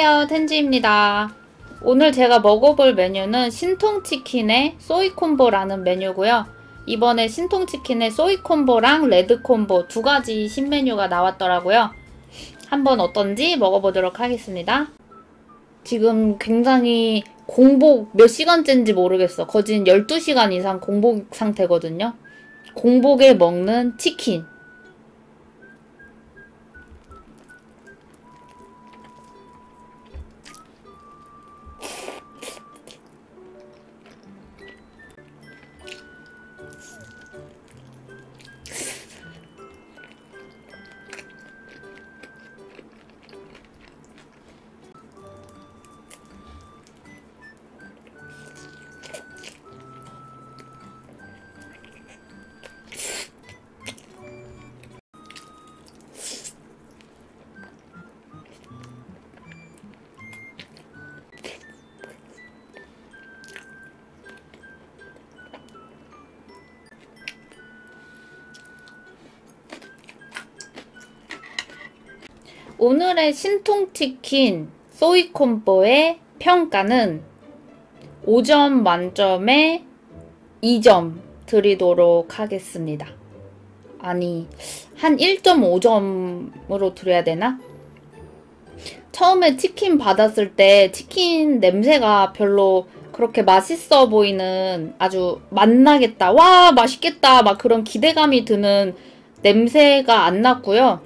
안녕하세요 텐지입니다. 오늘 제가 먹어볼 메뉴는 신통치킨의 소이콤보라는 메뉴고요. 이번에 신통치킨의 소이콤보랑 레드콤보 두 가지 신메뉴가 나왔더라고요. 한번 어떤지 먹어보도록 하겠습니다. 지금 굉장히 공복 몇 시간째인지 모르겠어. 거진 12시간 이상 공복 상태거든요. 공복에 먹는 치킨 오늘의 신통치킨 소이콤보의 평가는 5점 만점에 2점 드리도록 하겠습니다. 아니, 한 1.5점으로 드려야 되나? 처음에 치킨 받았을 때 치킨 냄새가 별로 그렇게 맛있어 보이는 아주 맛나겠다, 와, 맛있겠다, 막 그런 기대감이 드는 냄새가 안 났고요.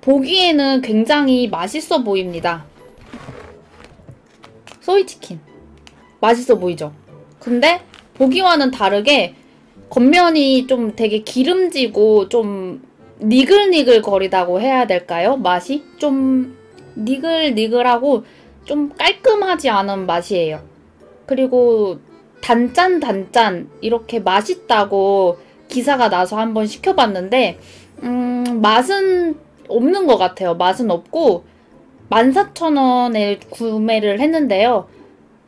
보기에는 굉장히 맛있어 보입니다. 소이치킨. 맛있어 보이죠? 근데 보기와는 다르게 겉면이 좀 되게 기름지고 좀 니글니글 거리다고 해야 될까요? 맛이? 좀 니글니글하고 좀 깔끔하지 않은 맛이에요. 그리고 단짠 단짠 이렇게 맛있다고 기사가 나서 한번 시켜봤는데 음, 맛은 없는 것 같아요. 맛은 없고 14,000원에 구매를 했는데요.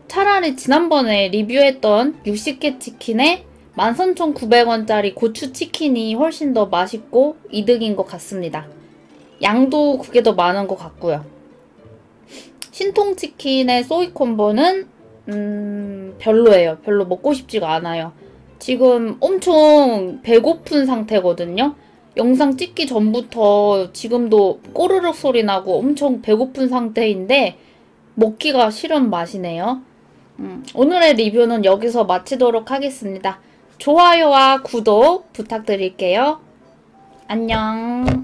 차라리 지난번에 리뷰했던 60개 치킨에 13,900원짜리 고추 치킨이 훨씬 더 맛있고 이득인 것 같습니다. 양도 그게 더 많은 것 같고요. 신통 치킨의 소이 콤보는 음, 별로예요. 별로 먹고 싶지가 않아요. 지금 엄청 배고픈 상태거든요. 영상 찍기 전부터 지금도 꼬르륵 소리 나고 엄청 배고픈 상태인데 먹기가 싫은 맛이네요. 음, 오늘의 리뷰는 여기서 마치도록 하겠습니다. 좋아요와 구독 부탁드릴게요. 안녕.